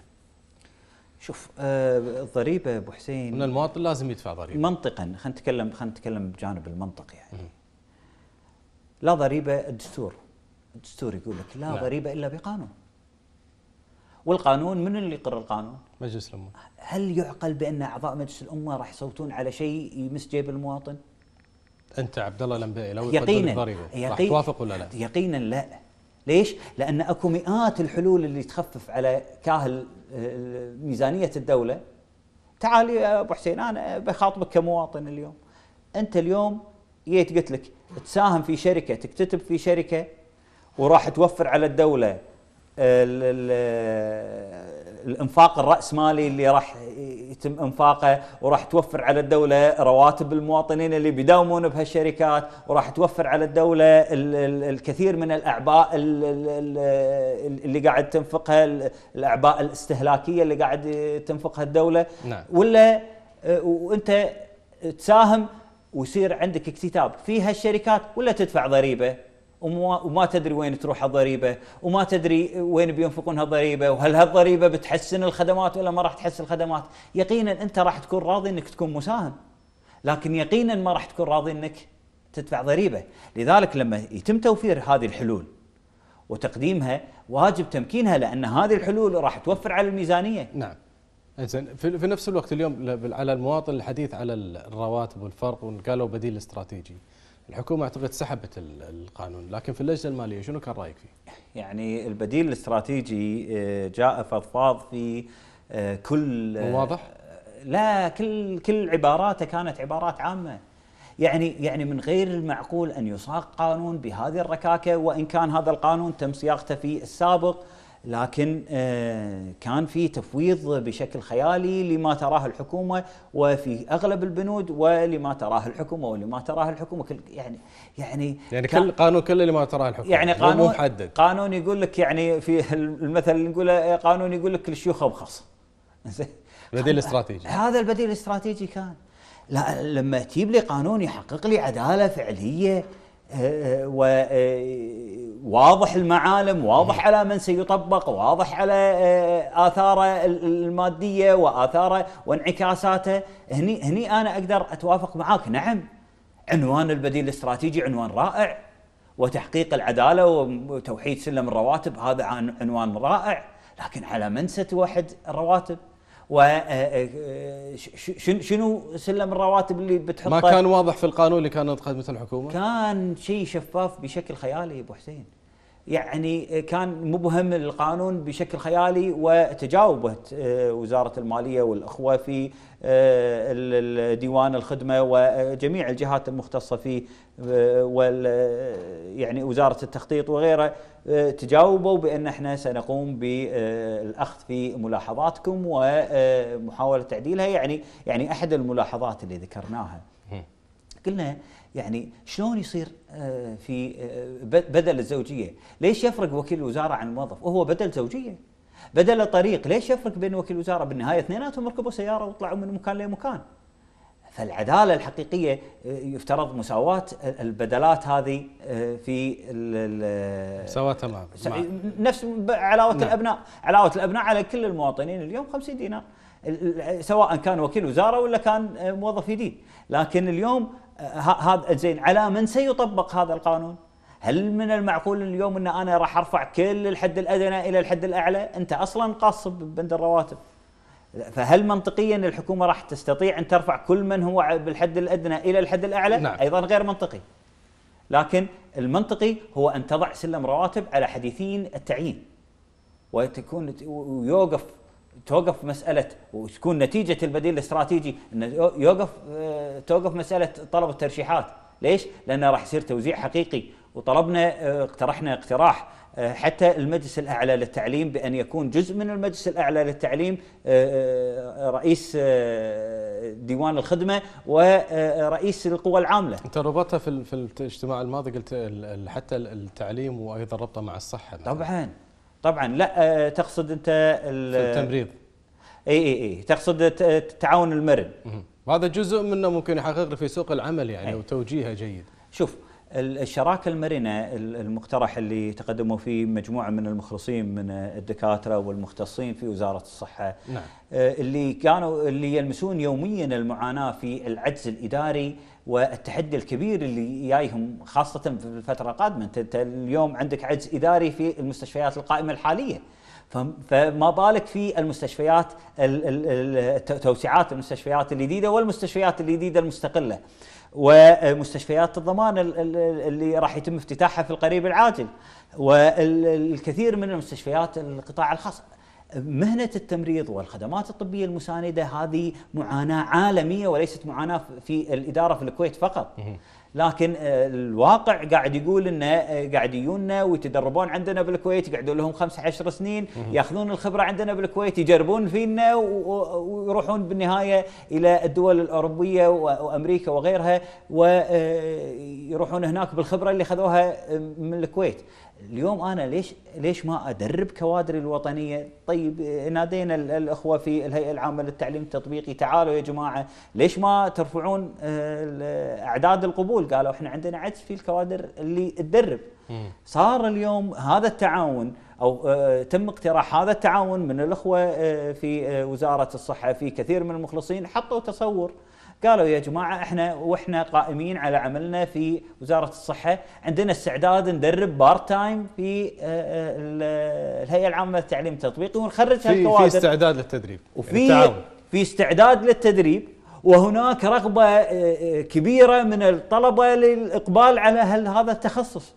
شوف آه، الضريبه أبو أن حسين المواطن لازم يدفع ضريبة. منطقا خلينا نتكلم خلينا نتكلم بجانب المنطق يعني. لا ضريبة الدستور. الدستور يقول لك لا نعم. ضريبه إلا بقانون والقانون من اللي يقر القانون؟ مجلس الأمة هل يعقل بأن أعضاء مجلس الأمة راح يصوتون على شيء يمس جيب المواطن؟ أنت عبد الله الانبيائي لو يقينا ضريبه راح توافق ولا لا؟ يقينا لا ليش؟ لأن أكو مئات الحلول اللي تخفف على كاهل آه، ميزانية الدولة تعال يا أبو حسين أنا بخاطبك كمواطن اليوم أنت اليوم جيت قلت لك تساهم في شركة تكتتب في شركة وراح توفر على الدولة ال- ال- الإنفاق الراسمالي اللي راح يتم إنفاقه وراح توفر على الدولة رواتب المواطنين اللي بيداومون بهالشركات وراح توفر على الدولة ال- ال- الكثير من الأعباء ال- ال- ال- اللي قاعد تنفقها ال- الأعباء الاستهلاكية اللي قاعد تنفقها الدولة نعم. ولا آه، وأنت تساهم ويصير عندك اكتتاب في هالشركات ولا تدفع ضريبة وما, وما تدري وين تروح الضريبه وما تدري وين بينفقون هالضريبة وهل هالضريبة بتحسن الخدمات ولا ما راح تحسن الخدمات؟ يقينا أنت راح تكون راضي إنك تكون مساهم لكن يقينا ما راح تكون راضي إنك تدفع ضريبة. لذلك لما يتم توفير هذه الحلول وتقديمها واجب تمكينها لأن هذه الحلول راح توفر على الميزانية. نعم. زين في, نفس الوقت اليوم على المواطن الحديث على الرواتب والفرق وقالوا بديل استراتيجي. الحكومة أعتقد سحبت ال- القانون لكن في اللجنة المالية شنو كان رأيك فيه؟ يعني البديل الاستراتيجي آه، جاء فضفاض في آه، كل آه، واضح؟ لا كل كل عباراته كانت عبارات عامة يعني يعني من غير المعقول أن يصاغ قانون بهذه الركاكة وإن كان هذا القانون تم صياغته في السابق لكن آه، كان في تفويض بشكل خيالي لما تراه الحكومة وفي أغلب البنود ولما تراه الحكومة ولما تراه الحكومة. كل يعني يعني يعني كل قانون كل اللي ما تراه الحكومة. يعني قانون محدد. قانون يقول لك يعني في المثل اللي نقوله قانون يقول لك الشيوخ ابخص بديل استراتيجي. هذا البديل الاستراتيجي كان. لا لما تجيب لي قانون يحقق لي عدالة فعلية وواضح المعالم واضح على من سيطبق واضح على آه، آثاره المادية وآثاره وانعكاساته. هني هني أنا أقدر أتوافق معاك. نعم عنوان البديل الاستراتيجي عنوان رائع وتحقيق العدالة وتوحيد سلم الرواتب هذا عنوان رائع لكن على من ستوحد الرواتب؟ وشنو سلم الرواتب اللي بتحطه ما كان واضح في القانون اللي كانت قدمته الحكومة؟ كان شيء شفاف بشكل خيالي أبو حسين يعني كان مبهم القانون بشكل خيالي وتجاوبت آه، وزارة المالية والأخوة في آه، ديوان الخدمة وجميع الجهات المختصة فيه وال يعني وزارة التخطيط وغيره تجاوبوا بأن إحنا سنقوم بالأخذ في ملاحظاتكم ومحاوله تعديلها. يعني يعني أحد الملاحظات اللي ذكرناها. قلنا يعني شلون يصير آه، في آه، بدل الزوجية؟ ليش يفرق وكيل الوزارة عن الموظف؟ وهو بدل زوجية. بدل طريق، ليش يفرق بين وكيل الوزارة؟ بالنهاية اثنيناتهم ركبوا سيارة وطلعوا من مكان لمكان. فالعدالة الحقيقية آه، يفترض مساواة البدلات هذه في مساواة نفس علاوة نعم. الأبناء علاوة الأبناء على كل المواطنين اليوم 50 دينار سواء كان وكيل وزارة ولا كان موظف جديد لكن اليوم هذا زين على من سيطبق هذا القانون هل من المعقول اليوم إن أنا راح أرفع كل الحد الأدنى إلى الحد الأعلى أنت أصلا قاص بند الرواتب فهل منطقيا الحكومة راح تستطيع أن ترفع كل من هو بالحد الأدنى إلى الحد الأعلى؟ نعم. أيضا غير منطقي. لكن المنطقي هو أن تضع سلم رواتب على حديثين التعيين. وتكون ويوقف توقف مسألة وتكون نتيجة البديل الاستراتيجي انه يوقف آه، توقف مسألة طلب الترشيحات، ليش؟ لأنه راح يصير توزيع حقيقي. وطلبنا آه، اقترحنا اقتراح آه، حتى المجلس الأعلى للتعليم بأن يكون جزء من المجلس الأعلى للتعليم رئيس ديوان الخدمة ورئيس القوى العاملة. أنت ربطتها في, في الاجتماع الماضي قلت حتى التعليم وأيضا ربطه مع الصحة. طبعا. طبعا. لا تقصد أنت التمريض. إي إي إي. تقصد التعاون المرن. هذا جزء منه ممكن يحقق في سوق العمل يعني وتوجيهه جيد. شوف الشراكة المرنة المقترح اللي تقدموا فيه مجموعة من المخلصين من الدكاترة والمختصين في وزارة الصحة نعم. آه، اللي كانوا اللي يلمسون يوميا المعاناة في العجز الإداري والتحدي الكبير اللي جايهم خاصة في الفترة القادمة. انت اليوم عندك عجز إداري في المستشفيات القائمة الحالية. فما بالك في المستشفيات توسعات المستشفيات الجديدة والمستشفيات الجديدة المستقلة؟ ومستشفيات الضمان اللي راح يتم افتتاحها في القريب العاجل. والكثير من المستشفيات القطاع الخاص. مهنة التمريض والخدمات الطبية المساندة هذه معاناة عالمية وليست معاناة في الإدارة في الكويت فقط. لكن آه، الواقع قاعد يقول إنه آه، قاعد يجونا ويتدربون عندنا بالكويت يقعدوا لهم خمس عشر سنين ياخذون الخبرة عندنا بالكويت يجربون فينا ويروحون بالنهاية إلى الدول الأوروبية وأمريكا وغيرها ويروحون آه، هناك بالخبرة اللي خذوها من الكويت. اليوم أنا ليش ليش ما أدرب كوادري الوطنية؟ طيب نادينا الأخوة في الهيئة العامة للتعليم التطبيقي تعالوا يا جماعة ليش ما ترفعون آه، أعداد القبول؟ قالوا إحنا عندنا عجز في الكوادر اللي تدرب. صار اليوم هذا التعاون أو آه، تم اقتراح هذا التعاون من الأخوة آه، في وزارة الصحة في كثير من المخلصين حطوا تصور قالوا يا جماعة إحنا وإحنا قائمين على عملنا في وزارة الصحة. عندنا استعداد ندرب part time في آه، آه، الهيئة العامة للتعليم التطبيقي ونخرج هالكوادر في استعداد للتدريب وفي يعني في استعداد للتدريب. وهناك رغبة آه، كبيرة من الطلبة للإقبال على هذا التخصص.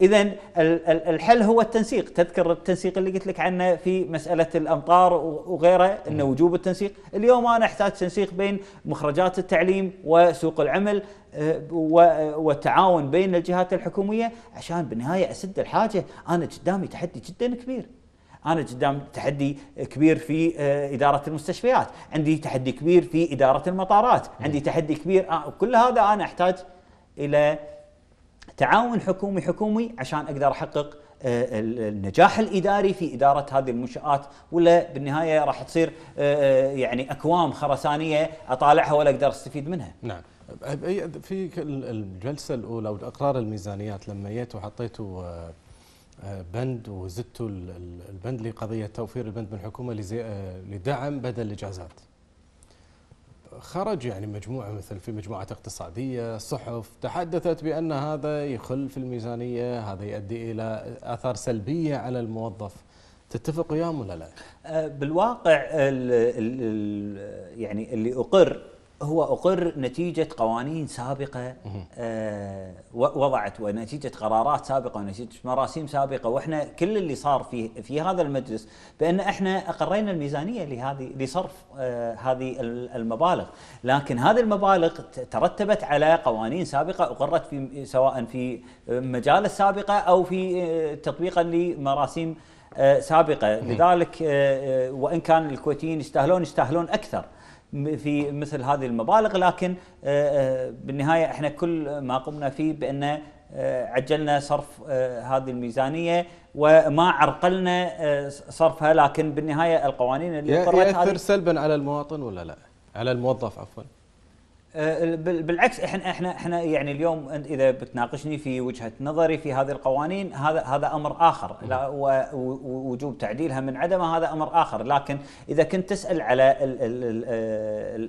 اذا ال- ال- الحل هو التنسيق. تذكر التنسيق اللي قلت لك عنه في مسألة الأمطار وغيره انه وجوب التنسيق. اليوم أنا أحتاج تنسيق بين مخرجات التعليم وسوق العمل آه، و- والتعاون بين الجهات الحكومية عشان بالنهاية أسد الحاجة. أنا قدامي تحدي جدا كبير. أنا قدام تحدي كبير في آه، إدارة المستشفيات. عندي تحدي كبير في إدارة المطارات. عندي تحدي كبير آه، كل هذا أنا أحتاج إلى تعاون حكومي حكومي عشان أقدر أحقق آه، ال- النجاح الإداري في إدارة هذه المنشآت ولا بالنهاية راح تصير آه، آه، يعني أكوام خرسانية أطالعها ولا أقدر أستفيد منها. نعم في الجلسة الأولى واقرار الميزانيات لما جيتوا وحطيتوا بند وزدتوا ال- ال- البند لقضية توفير البند من الحكومة لدعم بدل الاجازات. خرج يعني مجموعة مثل في مجموعة اقتصادية صحف تحدثت بأن هذا يخل في الميزانية هذا يؤدي إلى آثار سلبية على الموظف تتفق وياهم ولا لا؟ آه، بالواقع ال ال ال يعني اللي أقر هو أقر نتيجة قوانين سابقة آه، وضعت ونتيجة قرارات سابقة ونتيجة مراسيم سابقة وإحنا كل اللي صار في في هذا المجلس بأن إحنا أقرينا الميزانية لهذه لصرف آه، هذه ال- المبالغ. لكن هذه المبالغ ترتبت على قوانين سابقة أقرت في سواء في مجالس سابقه أو في آه، تطبيقا لمراسيم آه، سابقة. لذلك آه، وإن كان الكويتيين يستاهلون يستاهلون أكثر. م- في مثل هذه المبالغ لكن آه، آه، بالنهاية إحنا كل ما قمنا فيه بأن آه، عجلنا صرف هذه الميزانية وما عرقلنا صرفها لكن بالنهاية القوانين اللي ياثر هذه سلبا على المواطن ولا لا؟ على الموظف عفوا. آه، بال- بالعكس إحنا إحنا إحنا يعني اليوم إذا بتناقشني في وجهة نظري في هذه القوانين هذا هذا أمر آخر لا ووجوب تعديلها من عدمها هذا أمر آخر لكن إذا كنت تسأل على ال- ال- ال-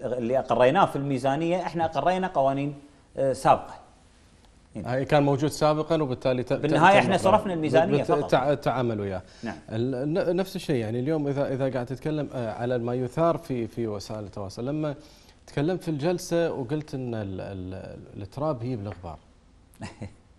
ال- اللي أقريناه في الميزانية إحنا أقرينا قوانين آه، سابقة هاي كان موجود سابقا وبالتالي تم- إحنا صرفنا الميزانية بت- فقط. تع- تعامل وياه نعم. نفس الشيء يعني اليوم إذا إذا قاعد تتكلم آه، على ما يثار في في وسائل التواصل لما تكلمت في الجلسة وقلت إن ال- ال- التراب هي بالغبار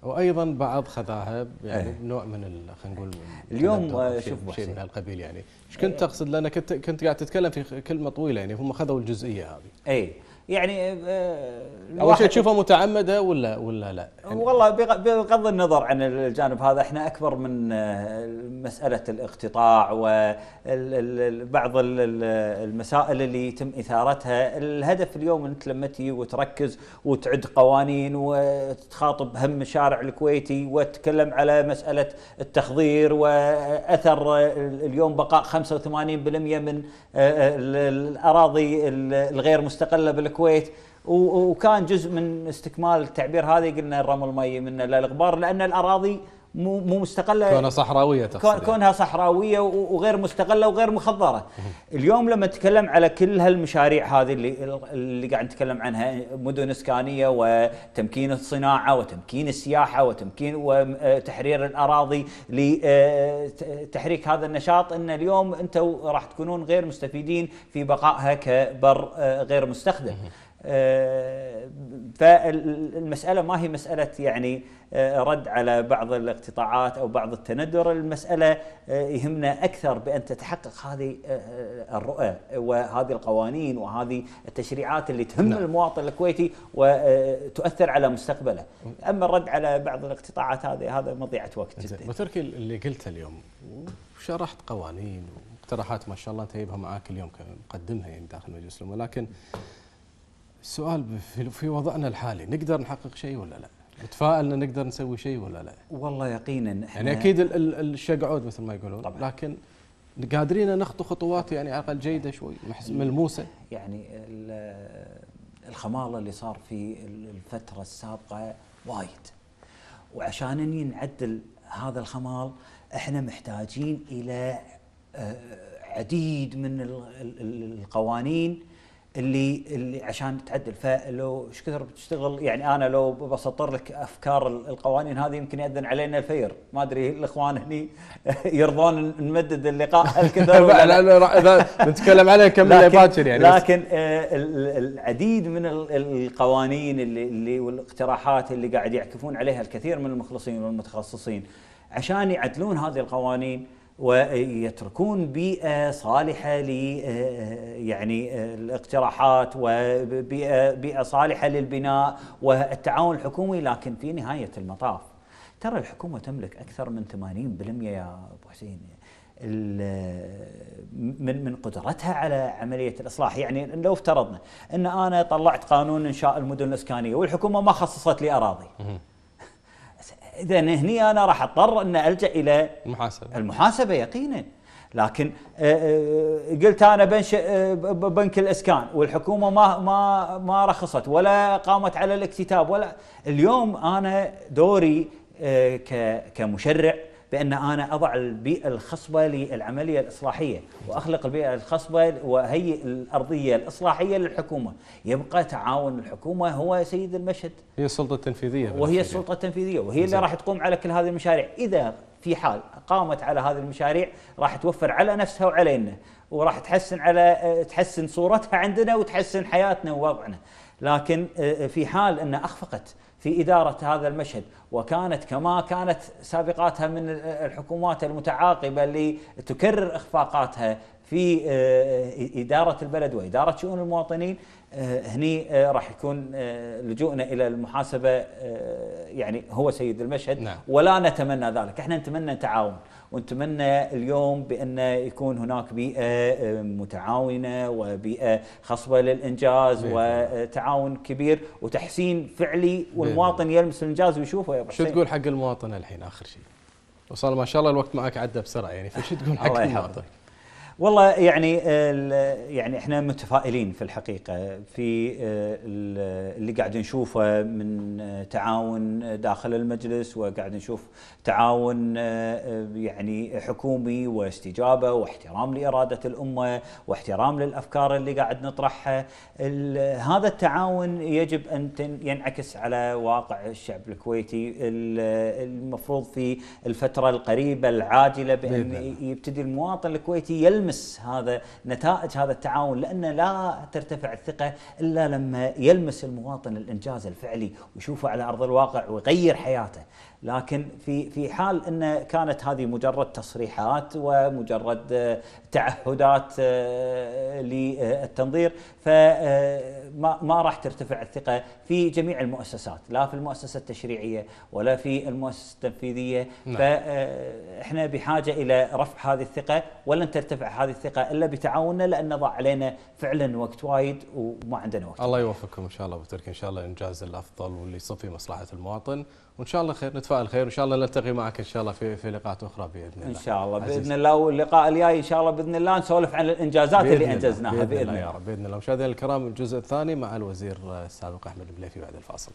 وأيضا بعض خذاها يعني إيه. نوع من خلينا نقول اليوم، شيء- شوف شيء. من هالقبيل يعني. إيش كنت تقصد لأن كنت كنت قاعد تتكلم في كلمة طويلة يعني هم خذوا الجزئية هذه. اي يعني آه، أول شيء تشوفها متعمدة ولا ولا لا؟ يعني والله بغ- بغض النظر عن الجانب هذا إحنا أكبر من آه، مسألة الاقتطاع وبعض المسائل اللي يتم إثارتها، الهدف اليوم أنت لما تجي وتركز وتعد قوانين وتخاطب هم الشارع الكويتي وتتكلم على مسألة التخضير وأثر اليوم بقاء 85% من آه، الأراضي الغير مستقلة بالكويت و- وكان جزء من استكمال التعبير هذا قلنا الرمل مي من الغبار لأن الأراضي مو مو مستقلة كونها صحراوية تقصد يعني. كونها صحراوية وغير مستقلة وغير مخضرة. اليوم لما نتكلم على كل هالمشاريع هذه اللي اللي قاعد نتكلم عنها مدن إسكانية وتمكين الصناعة وتمكين السياحة وتمكين وتحرير الأراضي لتحريك هذا النشاط إن اليوم أنتم راح تكونون غير مستفيدين في بقائها كبر آه، غير مستخدم. آه، فالمسألة ما هي مسألة يعني آه، رد على بعض الاقتطاعات أو بعض التندر. المسألة آه، يهمنا أكثر بأن تتحقق هذه الرؤى وهذه القوانين وهذه التشريعات اللي تهم نعم. المواطن الكويتي وتؤثر على مستقبله. أما الرد على بعض الاقتطاعات هذه هذا مضيعة وقت جدا. وتركي اللي قلته اليوم وشرحت قوانين واقتراحات ما شاء الله انت جايبها معاك اليوم مقدمها يعني داخل مجلس الامه لكن السؤال في- وضعنا الحالي نقدر نحقق شيء ولا لا؟ متفائل إن نقدر نسوي شيء ولا لا؟ والله يقينا إحنا يعني أكيد ال- ال- الشقعود مثل ما يقولون طبعاً. لكن قادرين نخطو خطوات يعني على الأقل جيدة شوي ملموسة يعني ال- الخمالة اللي صار في الفترة السابقة وايد وعشان ينعدل هذا الخمال إحنا محتاجين إلى آه، عديد من ال- ال- ال- القوانين اللي اللي عشان تعدل فلو إيش كثر بتشتغل؟ يعني أنا لو بسطر لك أفكار القوانين هذه يمكن يأذن علينا الفير. ما أدري الإخوان هني يرضون نمدد اللقاء هالكثر لا لا؟ لا نتكلم عليه كم باكر يعني لكن آه، العديد من القوانين اللي اللي والاقتراحات اللي قاعد يعكفون عليها الكثير من المخلصين والمتخصصين. عشان يعدلون هذه القوانين ويتركون بيئة صالحة ل يعني الاقتراحات وبيئة بيئة صالحة للبناء والتعاون الحكومي لكن في نهاية المطاف. ترى الحكومة تملك أكثر من 80% يا أبو حسين. من من قدرتها على عملية الإصلاح. يعني لو افترضنا إن أنا طلعت قانون إنشاء المدن الإسكانية والحكومة ما خصصت لي أراضي. إذا هني أنا راح أضطر أن ألجأ إلى المحاسبة. المحاسبة يقينا. لكن آه، آه، قلت أنا بنشئ آه، بنك الإسكان والحكومة ما ما ما رخصت ولا قامت على الاكتتاب ولا. اليوم أنا دوري كمشرع بأن أنا أضع البيئة الخصبة للعملية الإصلاحية وأخلق البيئة الخصبة وهيئ الأرضية الإصلاحية للحكومة. يبقى تعاون الحكومة هو سيد المشهد. هي السلطة التنفيذية وهي السلطة التنفيذية وهي اللي راح تقوم على كل هذه المشاريع. إذا في حال قامت على هذه المشاريع راح توفر على نفسها وعلينا وراح تحسن على تحسن صورتها عندنا وتحسن حياتنا ووضعنا. لكن في حال أن أخفقت في إدارة هذا المشهد وكانت كما كانت سابقاتها من الحكومات المتعاقبة اللي تكرر إخفاقاتها في آه، إدارة البلد وإدارة شؤون المواطنين آه، هني آه، راح يكون لجوءنا إلى المحاسبة يعني هو سيد المشهد نعم. ولا نتمنى ذلك إحنا نتمنى تعاون ونتمنى اليوم بأن يكون هناك بيئة آه، متعاونة وبيئة خصبة للإنجاز وتعاون كبير وتحسين فعلي والمواطن يلمس الإنجاز ويشوفه يا شو تقول حق المواطن الحين آخر شيء؟ وصار ما شاء الله الوقت معك عدى بسرعة يعني فشو تقول حق المواطن؟ والله يعني يعني إحنا متفائلين في الحقيقة. في آه، اللي قاعد نشوفه من تعاون داخل المجلس وقاعد نشوف تعاون آه، يعني حكومي واستجابة واحترام لإرادة الأمة واحترام للأفكار اللي قاعد نطرحها. هذا التعاون يجب أن ينعكس على واقع الشعب الكويتي. المفروض في الفترة القريبة العاجلة بأن يبتدي المواطن الكويتي يلمس يلمس هذا نتائج هذا التعاون لأن لا ترتفع الثقة إلا لما يلمس المواطن الإنجاز الفعلي ويشوفه على أرض الواقع ويغير حياته. لكن في في حال إن كانت هذه مجرد تصريحات ومجرد تعهدات آه، للتنظير فما ما راح ترتفع الثقة في جميع المؤسسات لا في المؤسسة التشريعية ولا في المؤسسة التنفيذية. نعم. فاحنا بحاجة إلى رفع هذه الثقة ولن ترتفع هذه الثقة إلا بتعاوننا لأن ضاع علينا فعلا وقت وايد وما عندنا وقت. الله يوفقكم إن شاء الله أبو تركي إن شاء الله إنجاز الأفضل واللي يصب في مصلحة المواطن. وإن شاء الله خير نتفائل خير وإن شاء الله نلتقي معك إن شاء الله في في لقاءات أخرى بإذن الله. إن شاء الله بإذن الله واللقاء الجاي إن شاء الله بإذن الله نسولف عن الإنجازات اللي أنجزناها بإذن, بإذن الله يا رب بإذن الله. مشاهدينا الكرام الجزء الثاني مع الوزير السابق أحمد البليفي بعد الفاصل.